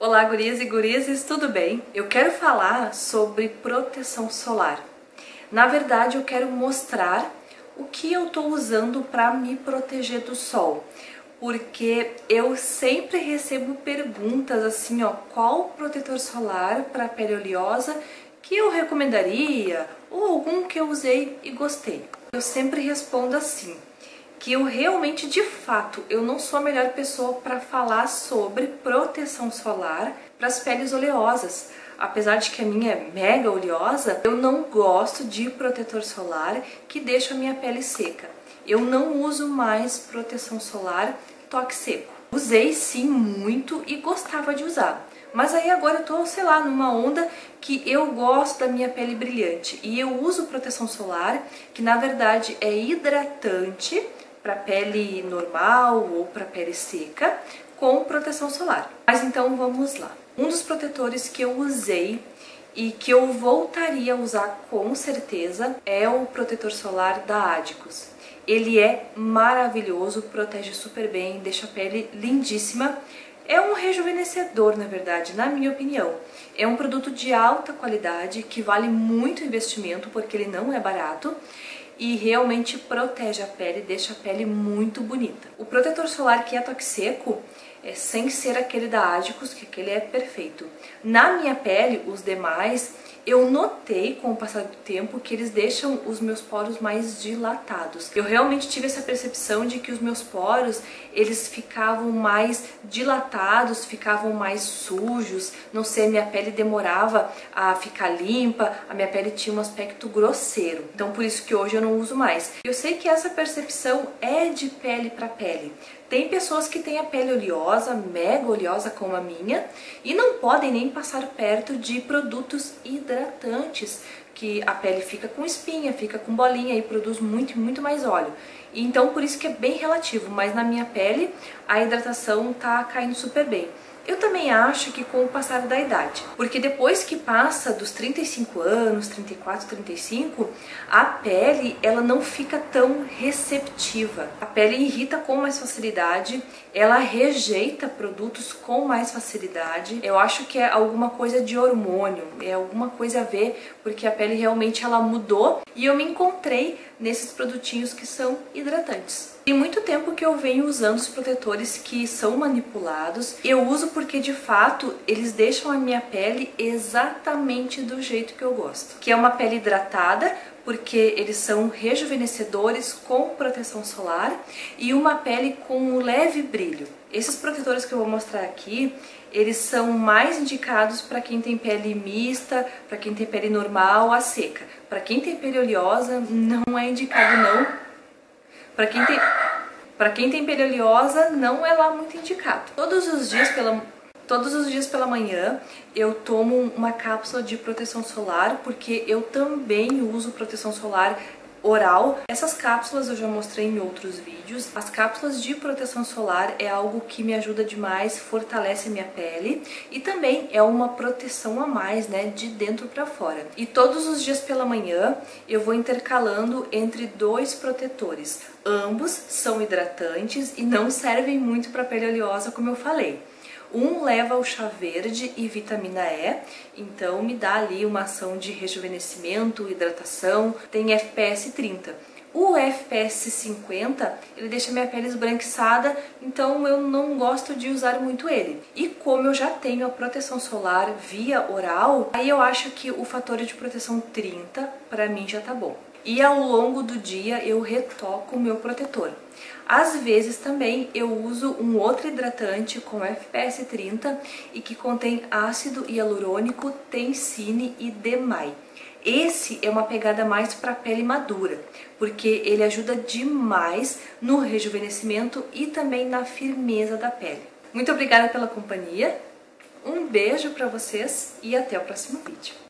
Olá, gurias e gurizes, tudo bem? Eu quero falar sobre proteção solar. Na verdade, eu quero mostrar o que eu estou usando para me proteger do sol, porque eu sempre recebo perguntas assim, ó, qual protetor solar para pele oleosa que eu recomendaria ou algum que eu usei e gostei. Eu sempre respondo assim: que eu realmente, de fato, eu não sou a melhor pessoa para falar sobre proteção solar para as peles oleosas. Apesar de que a minha é mega oleosa, eu não gosto de protetor solar que deixa a minha pele seca. Eu não uso mais proteção solar toque seco. Usei sim muito e gostava de usar. Mas aí agora eu tô, sei lá, numa onda que eu gosto da minha pele brilhante e eu uso proteção solar, que na verdade é hidratante para pele normal ou para pele seca com proteção solar. Mas então vamos lá. Um dos protetores que eu usei e que eu voltaria a usar com certeza é o protetor solar da Adicus. Ele é maravilhoso, protege super bem, deixa a pele lindíssima. É um rejuvenescedor, na verdade, na minha opinião. É um produto de alta qualidade que vale muito investimento porque ele não é barato e realmente protege a pele, deixa a pele muito bonita. O protetor solar que é toque seco, é, sem ser aquele da Adicus, que aquele é perfeito. Na minha pele, os demais, eu notei com o passar do tempo que eles deixam os meus poros mais dilatados. Eu realmente tive essa percepção de que os meus poros, eles ficavam mais dilatados, ficavam mais sujos, não sei, minha pele demorava a ficar limpa, a minha pele tinha um aspecto grosseiro. Então por isso que hoje eu não uso mais. Eu sei que essa percepção é de pele para pele. Tem pessoas que têm a pele oleosa, mega oleosa como a minha, e não podem nem passar perto de produtos hidratantes, que a pele fica com espinha, fica com bolinha e produz muito, muito mais óleo. Então por isso que é bem relativo, mas na minha pele a hidratação tá caindo super bem. Eu também acho que com o passar da idade, porque depois que passa dos 35 anos, 34, 35, a pele ela não fica tão receptiva. A pele irrita com mais facilidade, ela rejeita produtos com mais facilidade. Eu acho que é alguma coisa de hormônio, é alguma coisa a ver, porque a pele realmente ela mudou e eu me encontrei nesses produtinhos que são hidratantes. Tem muito tempo que eu venho usando os protetores que são manipulados. Eu uso porque de fato eles deixam a minha pele exatamente do jeito que eu gosto. Que é uma pele hidratada, porque eles são rejuvenescedores com proteção solar e uma pele com um leve brilho. Esses protetores que eu vou mostrar aqui, eles são mais indicados para quem tem pele mista, para quem tem pele normal a seca. Para quem tem pele oleosa, não é indicado não. Para quem tem para quem tem pele oleosa, não é lá muito indicado. Todos os dias pela Todos os dias pela manhã eu tomo uma cápsula de proteção solar porque eu também uso proteção solar oral. Essas cápsulas eu já mostrei em outros vídeos. As cápsulas de proteção solar é algo que me ajuda demais, fortalece minha pele e também é uma proteção a mais, né, de dentro para fora. E todos os dias pela manhã eu vou intercalando entre dois protetores. Ambos são hidratantes e não servem muito para pele oleosa, como eu falei. Um leva o chá verde e vitamina E, então me dá ali uma ação de rejuvenescimento, hidratação, tem FPS 30. O FPS 50, ele deixa minha pele esbranquiçada, então eu não gosto de usar muito ele. E como eu já tenho a proteção solar via oral, aí eu acho que o fator de proteção 30 para mim já tá bom e ao longo do dia eu retoco o meu protetor. Às vezes também eu uso um outro hidratante com FPS 30 e que contém ácido hialurônico, tencine e demai. Esse é uma pegada mais para pele madura, porque ele ajuda demais no rejuvenescimento e também na firmeza da pele. Muito obrigada pela companhia, um beijo para vocês e até o próximo vídeo.